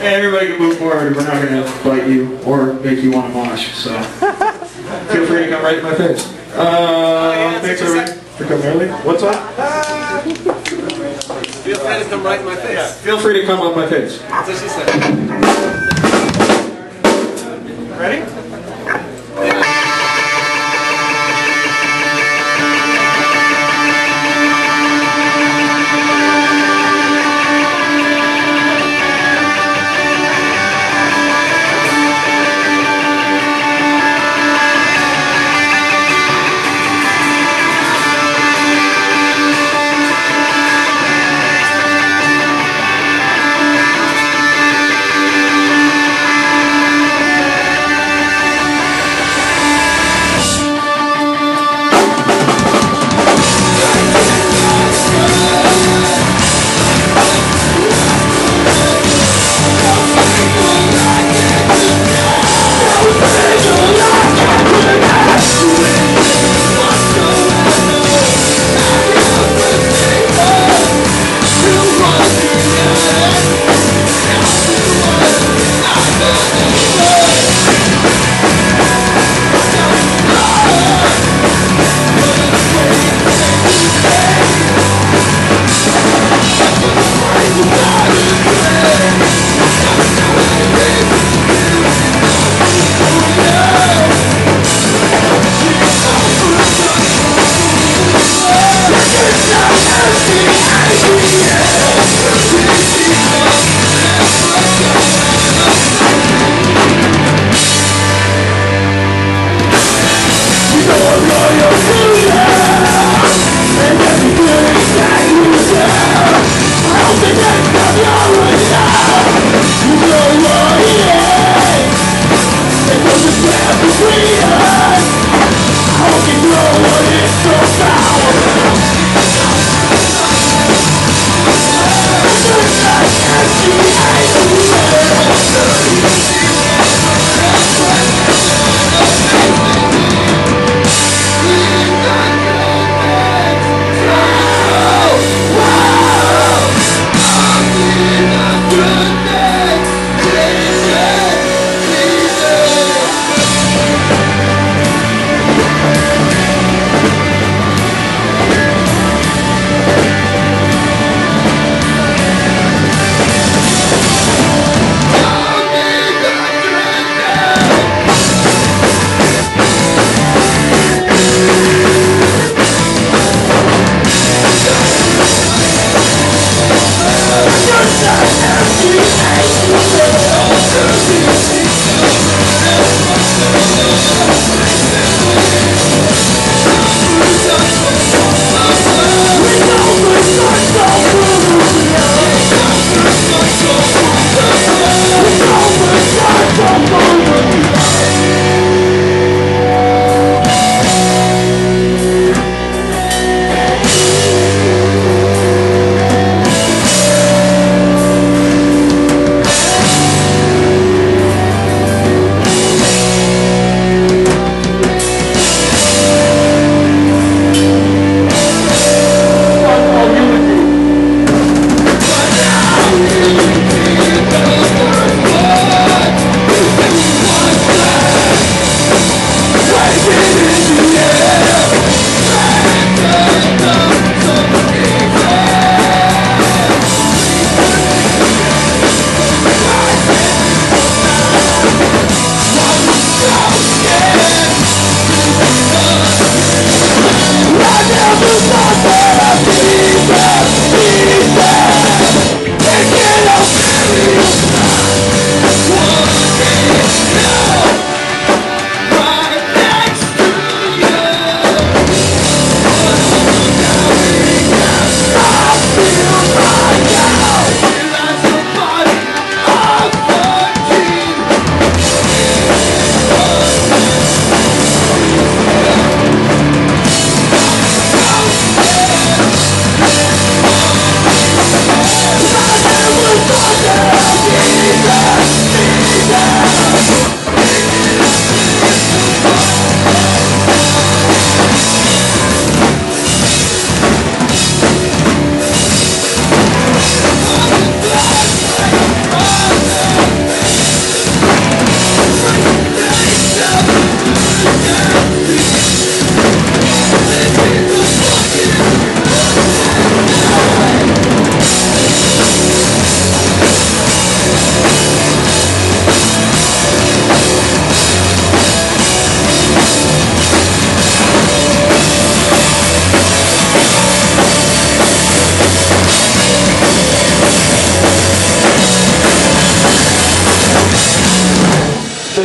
Hey, everybody can move forward. We're not going to bite you or make you want to mosh, so feel free to come right in my face. Uh, thanks everybody for coming early. What's up? Feel free to come right in my face. Feel free to come on my face. That's what she said. Ready?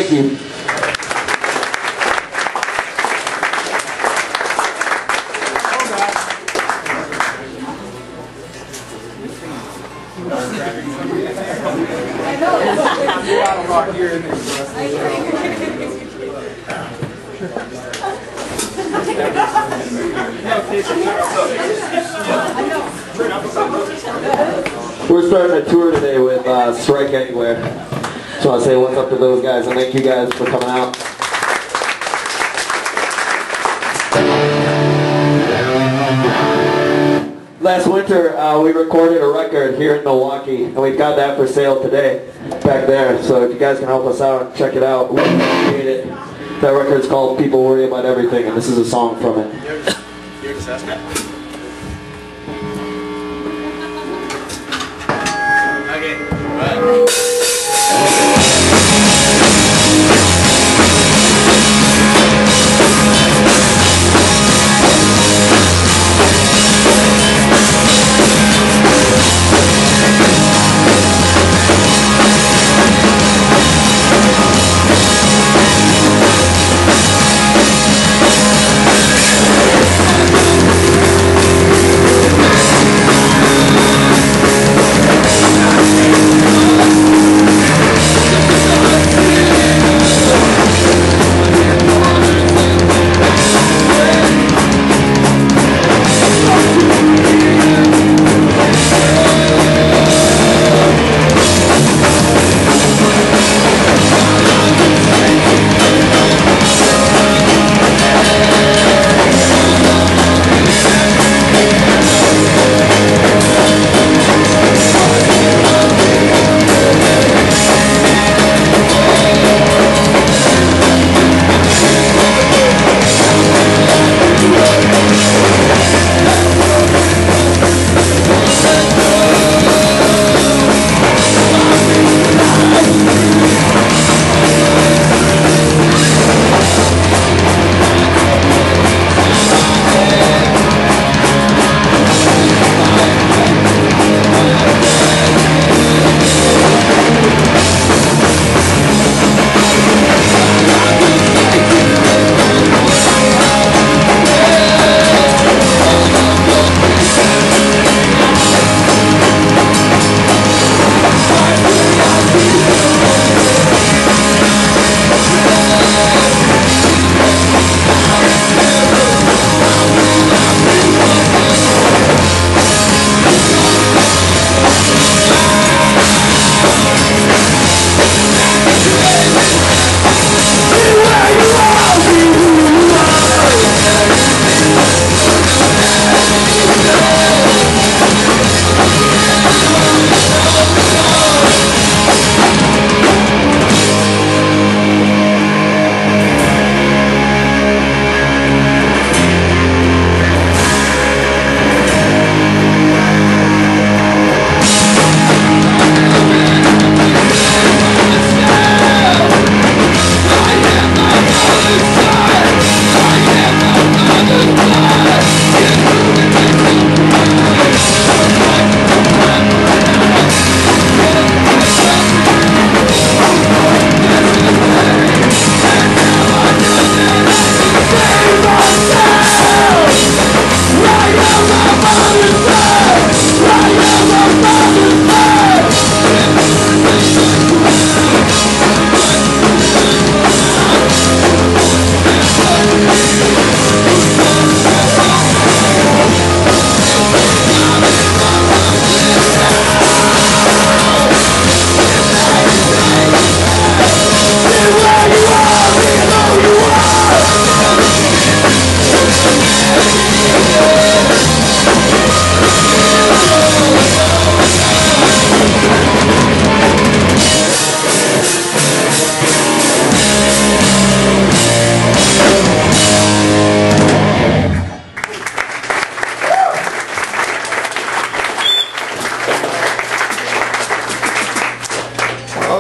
Thank you guys for coming out. Last winter, uh, we recorded a record here in Milwaukee, and we've got that for sale today, back there. So if you guys can help us out, check it out. We appreciate it. That record's called People Worry About Everything, and this is a song from it. Okay. Right.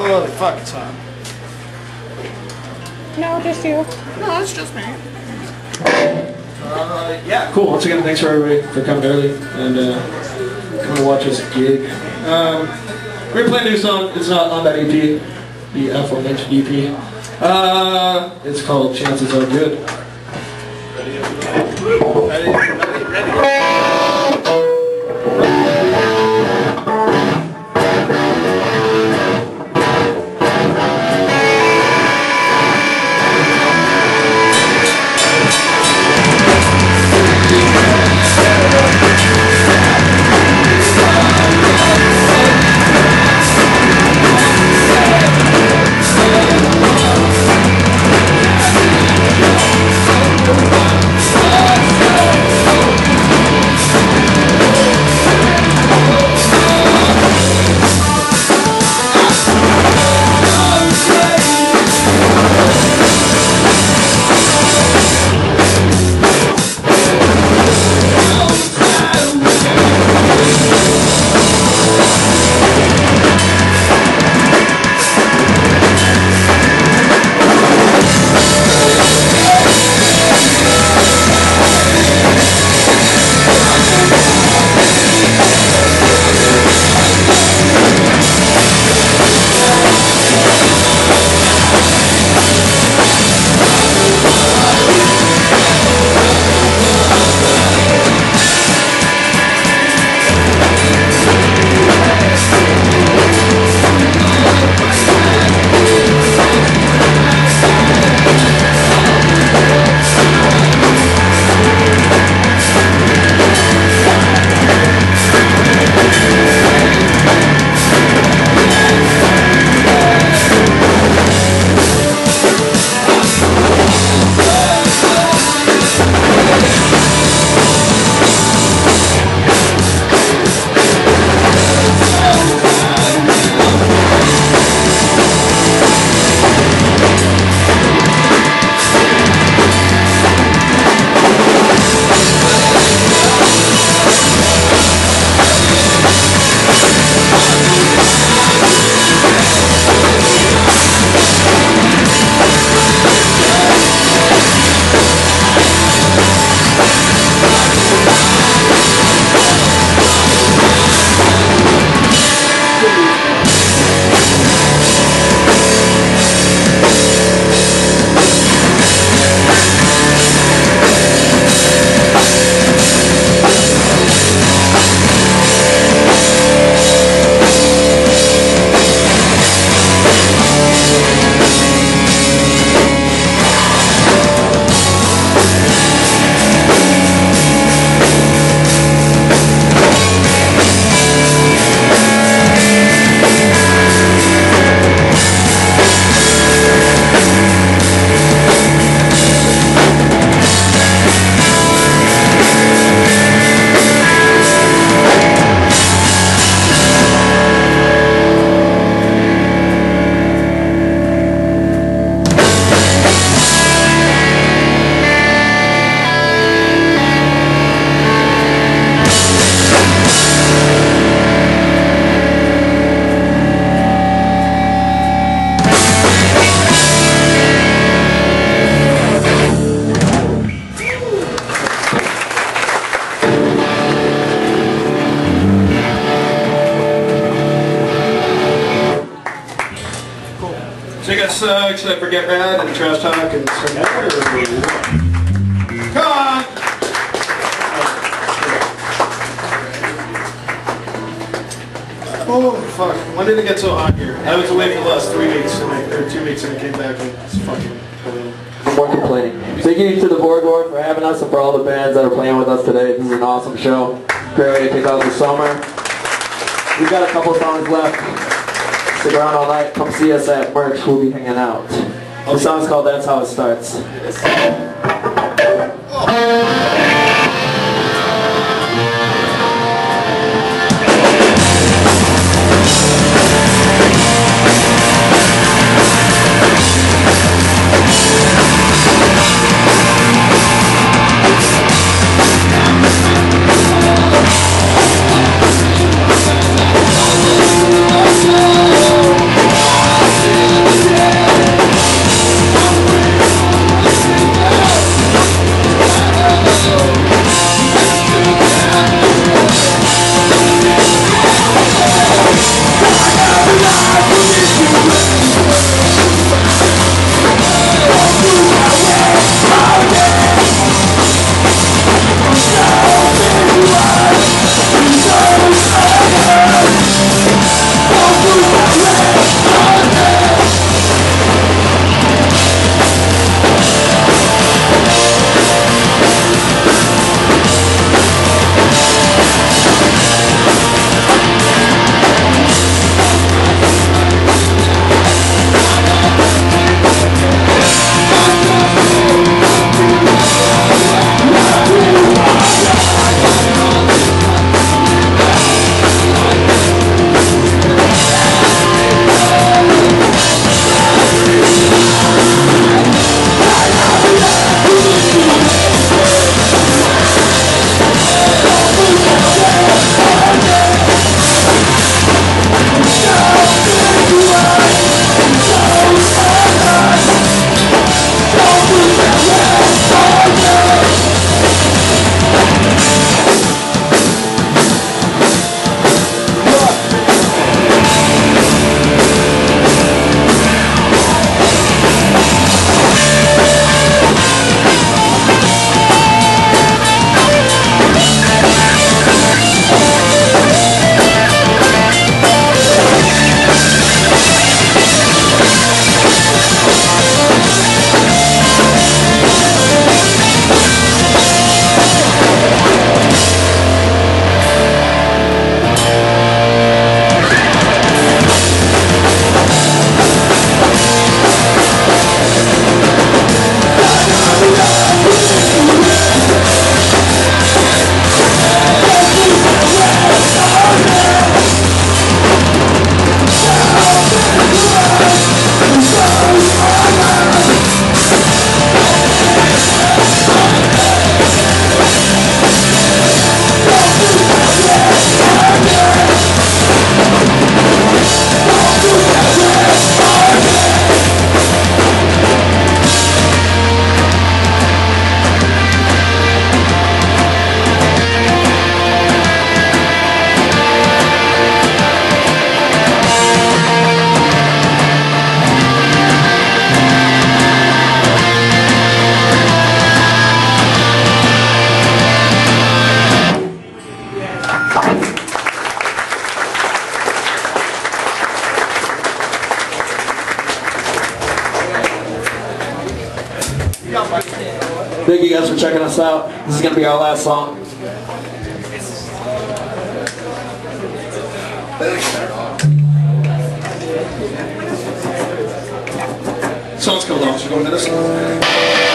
Holy fuck, it's hot. No, just you. No, it's just me. Uh, yeah, cool. Once again, thanks for everybody for coming early and uh, coming to watch us gig. Um, we're gonna play a new song. It's not on that EP. the aforementioned EP. Uh, it's called Chances Are Good. Get Rad and Trash Talk and Surrender? Come on! Oh, fuck. When did it get so hot here? I was away for the last three weeks, and I, or two weeks, and I came back and it's fucking more complaining. Thank you to the Borg Ward for having us and for all the bands that are playing with us today. This is an awesome show. Great way to kick off the summer. We've got a couple songs left. Stick around all night. Come see us at Merch. We'll be hanging out. The song's called That's How It Starts. Us out. This is gonna be our last song. Song's called Officer Going to this.